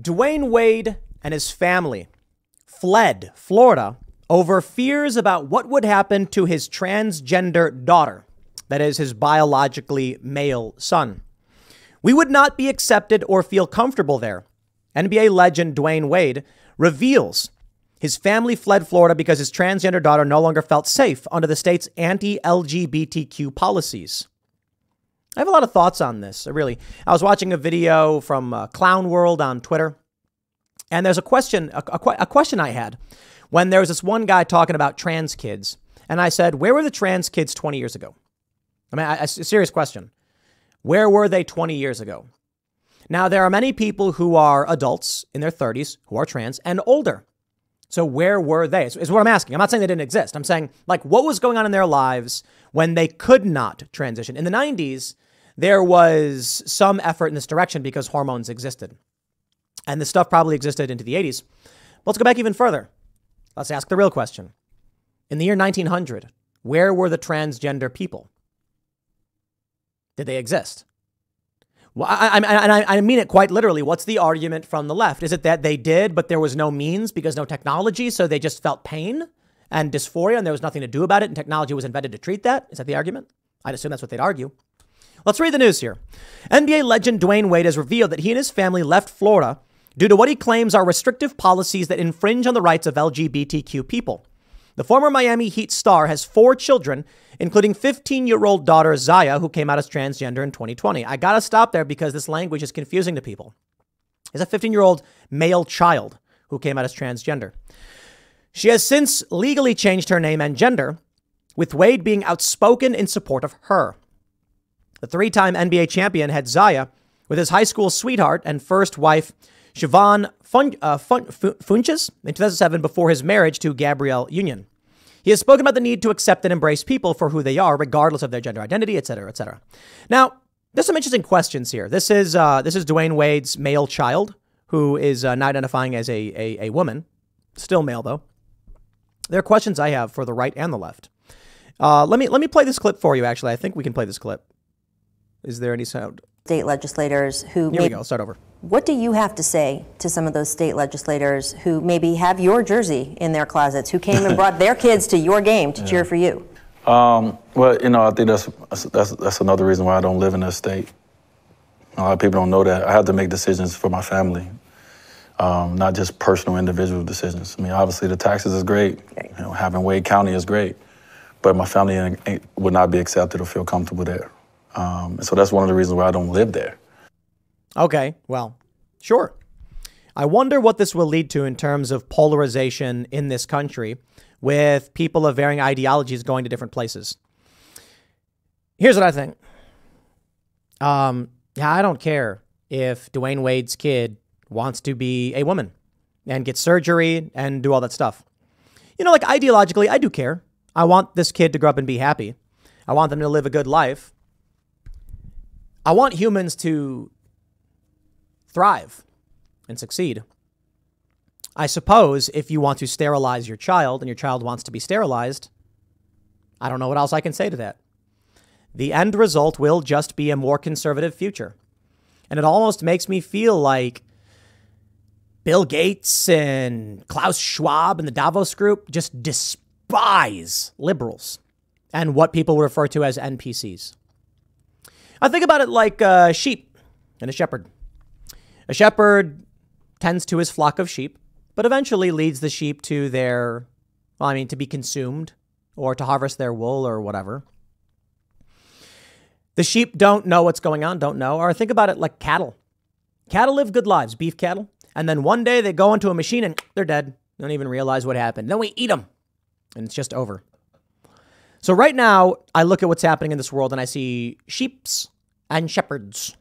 Dwayne Wade and his family fled Florida over fears about what would happen to his transgender daughter, that is, his biologically male son. We would not be accepted or feel comfortable there. NBA legend Dwayne Wade reveals his family fled Florida because his transgender daughter no longer felt safe under the state's anti LGBTQ policies. I have a lot of thoughts on this. Really, I was watching a video from uh, Clown World on Twitter, and there's a question, a, a, a question I had when there was this one guy talking about trans kids, and I said, "Where were the trans kids 20 years ago?" I mean, a, a serious question. Where were they 20 years ago? Now, there are many people who are adults in their 30s who are trans and older. So, where were they? Is what I'm asking. I'm not saying they didn't exist. I'm saying, like, what was going on in their lives when they could not transition? In the 90s, there was some effort in this direction because hormones existed. And this stuff probably existed into the 80s. But let's go back even further. Let's ask the real question. In the year 1900, where were the transgender people? Did they exist? Well, I, I, I, mean it quite literally. What's the argument from the left? Is it that they did, but there was no means because no technology, so they just felt pain and dysphoria and there was nothing to do about it and technology was invented to treat that? Is that the argument? I'd assume that's what they'd argue. Let's read the news here. NBA legend Dwayne Wade has revealed that he and his family left Florida due to what he claims are restrictive policies that infringe on the rights of LGBTQ people. The former Miami Heat star has four children, including 15 year old daughter Zaya, who came out as transgender in 2020. I gotta stop there because this language is confusing to people. Is a 15 year old male child who came out as transgender. She has since legally changed her name and gender, with Wade being outspoken in support of her. The three time NBA champion had Zaya with his high school sweetheart and first wife, Siobhan Fun, uh, Fun, Funches, in 2007 before his marriage to Gabrielle Union. He has spoken about the need to accept and embrace people for who they are, regardless of their gender identity, etc., etc. Now, there's some interesting questions here. This is uh, this is Dwayne Wade's male child, who is uh, not identifying as a, a, a woman, still male though. There are questions I have for the right and the left. Uh, let me let me play this clip for you. Actually, I think we can play this clip. Is there any sound? State legislators who. Here we go. Start over. What do you have to say to some of those state legislators who maybe have your jersey in their closets, who came and brought their kids to your game to yeah. cheer for you? Um, well, you know, I think that's, that's that's another reason why I don't live in this state. A lot of people don't know that I have to make decisions for my family, um, not just personal individual decisions. I mean, obviously the taxes is great. You know, having Wade County is great, but my family would not be accepted or feel comfortable there. Um, and so that's one of the reasons why I don't live there. Okay, well, sure. I wonder what this will lead to in terms of polarization in this country with people of varying ideologies going to different places. Here's what I think. Um, yeah, I don't care if Dwayne Wade's kid wants to be a woman and get surgery and do all that stuff. You know, like ideologically, I do care. I want this kid to grow up and be happy. I want them to live a good life. I want humans to thrive and succeed. I suppose if you want to sterilize your child and your child wants to be sterilized, I don't know what else I can say to that. The end result will just be a more conservative future. And it almost makes me feel like Bill Gates and Klaus Schwab and the Davos group just despise liberals and what people refer to as NPCs. I think about it like a sheep and a shepherd. A shepherd tends to his flock of sheep, but eventually leads the sheep to their, well, I mean, to be consumed or to harvest their wool or whatever. The sheep don't know what's going on, don't know. Or think about it like cattle. Cattle live good lives, beef cattle. And then one day they go into a machine and they're dead. Don't even realize what happened. Then we eat them and it's just over. So right now, I look at what's happening in this world and I see sheeps and shepherds.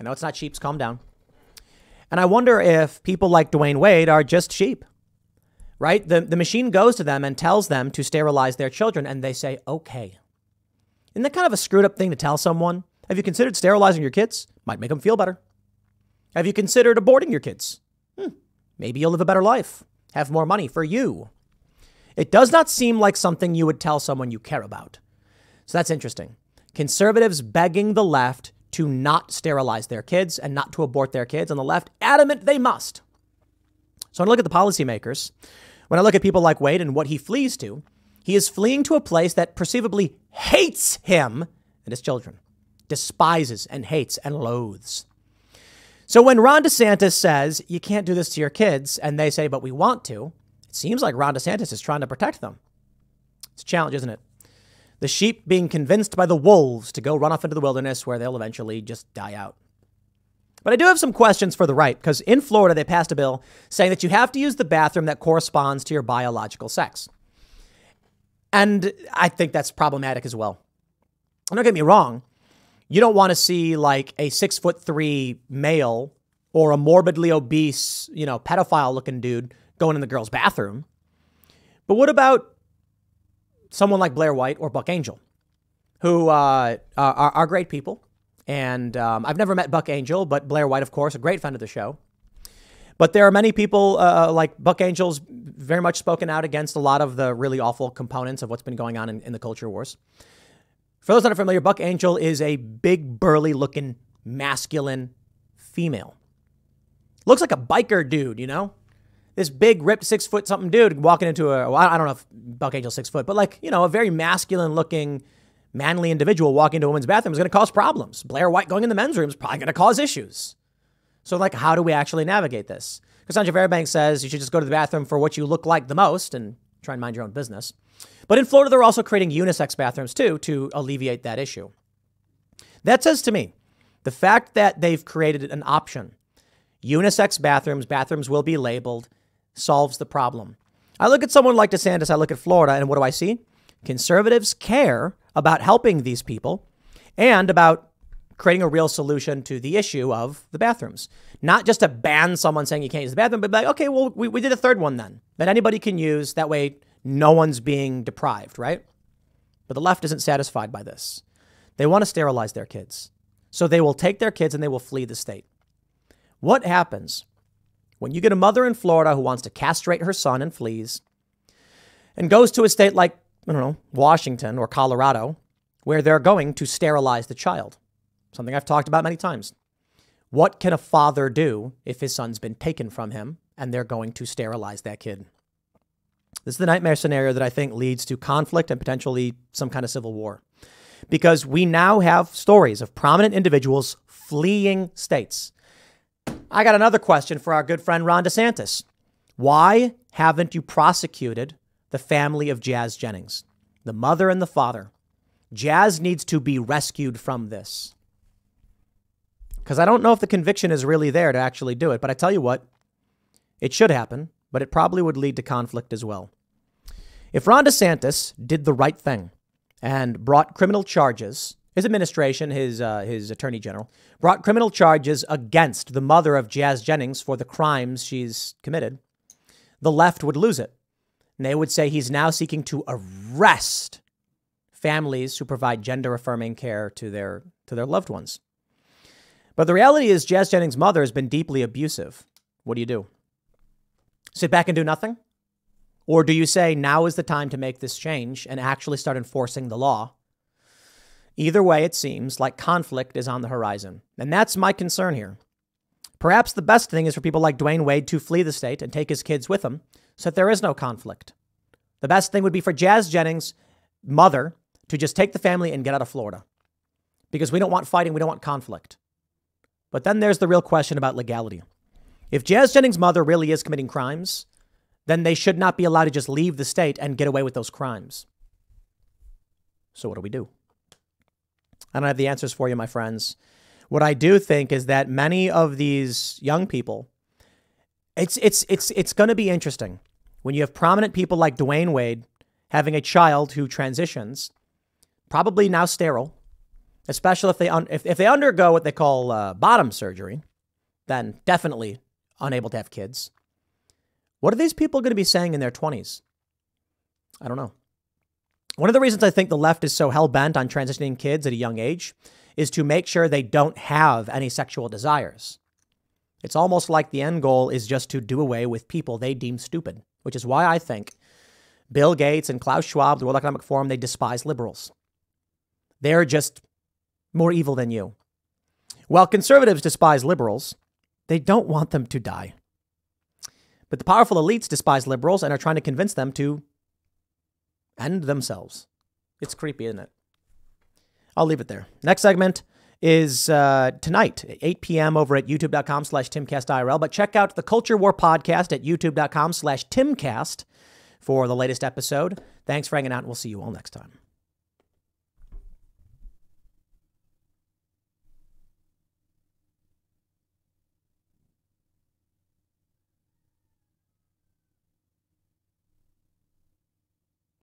I know it's not sheeps, calm down. And I wonder if people like Dwayne Wade are just sheep, right? The, the machine goes to them and tells them to sterilize their children, and they say, okay. Isn't that kind of a screwed up thing to tell someone? Have you considered sterilizing your kids? Might make them feel better. Have you considered aborting your kids? Hmm, maybe you'll live a better life, have more money for you. It does not seem like something you would tell someone you care about. So that's interesting. Conservatives begging the left to not sterilize their kids and not to abort their kids. And the left, adamant they must. So when I look at the policymakers, when I look at people like Wade and what he flees to, he is fleeing to a place that perceivably hates him and his children, despises and hates and loathes. So when Ron DeSantis says, you can't do this to your kids, and they say, but we want to, it seems like Ron DeSantis is trying to protect them. It's a challenge, isn't it? The sheep being convinced by the wolves to go run off into the wilderness where they'll eventually just die out. But I do have some questions for the right because in Florida, they passed a bill saying that you have to use the bathroom that corresponds to your biological sex. And I think that's problematic as well. Don't get me wrong. You don't want to see like a six foot three male or a morbidly obese, you know, pedophile looking dude going in the girl's bathroom. But what about someone like Blair White or Buck Angel, who uh, are, are, great people? And um, I've never met Buck Angel, but Blair White, of course, a great friend of the show. But there are many people uh, uh, like Buck Angel's very much spoken out against a lot of the really awful components of what's been going on in, in the culture wars. For those not familiar, Buck Angel is a big, burly looking, masculine female. Looks like a biker dude, you know? This big, ripped, six foot something dude walking into a, well, I don't know if Buck Angel's six foot, but like, you know, a very masculine looking, manly individual walking into a woman's bathroom is going to cause problems. Blair White going in the men's room is probably going to cause issues. So, like, how do we actually navigate this? Cassandra Fairbanks says you should just go to the bathroom for what you look like the most and try and mind your own business. But in Florida, they're also creating unisex bathrooms too to alleviate that issue. That says to me, the fact that they've created an option, unisex bathrooms, bathrooms will be labeled, solves the problem. I look at someone like DeSantis, I look at Florida, and what do I see? Conservatives care about helping these people and about creating a real solution to the issue of the bathrooms. Not just to ban someone saying you can't use the bathroom, but like, okay, well, we, we did a third one then that anybody can use. That way, no one's being deprived, right? But the left isn't satisfied by this. They want to sterilize their kids. So they will take their kids and they will flee the state. What happens when you get a mother in Florida who wants to castrate her son and flees and goes to a state like, I don't know, Washington or Colorado, where they're going to sterilize the child? Something I've talked about many times. What can a father do if his son's been taken from him and they're going to sterilize that kid? This is the nightmare scenario that I think leads to conflict and potentially some kind of civil war. Because we now have stories of prominent individuals fleeing states. I got another question for our good friend Ron DeSantis. Why haven't you prosecuted the family of Jazz Jennings, the mother and the father? Jazz needs to be rescued from this. Because I don't know if the conviction is really there to actually do it, but I tell you what, it should happen but it probably would lead to conflict as well. If Ron DeSantis did the right thing and brought criminal charges, his administration, his, uh, his attorney general, brought criminal charges against the mother of Jazz Jennings for the crimes she's committed, the left would lose it. And they would say he's now seeking to arrest families who provide gender affirming care to their, to their loved ones. But the reality is, Jazz Jennings' mother has been deeply abusive. What do you do? Sit back and do nothing? Or do you say now is the time to make this change and actually start enforcing the law? Either way, it seems like conflict is on the horizon. And that's my concern here. Perhaps the best thing is for people like Dwayne Wade to flee the state and take his kids with him so that there is no conflict. The best thing would be for Jazz Jennings' mother to just take the family and get out of Florida because we don't want fighting, we don't want conflict. But then there's the real question about legality. If Jazz Jennings' mother really is committing crimes, then they should not be allowed to just leave the state and get away with those crimes. So, what do we do? I don't have the answers for you, my friends. What I do think is that many of these young people, it's it's it's it's going to be interesting when you have prominent people like Dwayne Wade having a child who transitions, probably now sterile, especially if they un- if, if they undergo what they call uh, bottom surgery, then definitely unable to have kids. What are these people going to be saying in their 20s? I don't know. One of the reasons I think the left is so hell bent on transitioning kids at a young age is to make sure they don't have any sexual desires. It's almost like the end goal is just to do away with people they deem stupid, which is why I think Bill Gates and Klaus Schwab, the World Economic Forum, they despise liberals. They're just more evil than you. While conservatives despise liberals, they don't want them to die. But the powerful elites despise liberals and are trying to convince them to end themselves. It's creepy, isn't it? I'll leave it there. Next segment is uh, tonight, 8 p.m. over at youtube.com slash timcastirl. But check out the Culture War podcast at youtube.com slash timcast for the latest episode. Thanks for hanging out, and we'll see you all next time.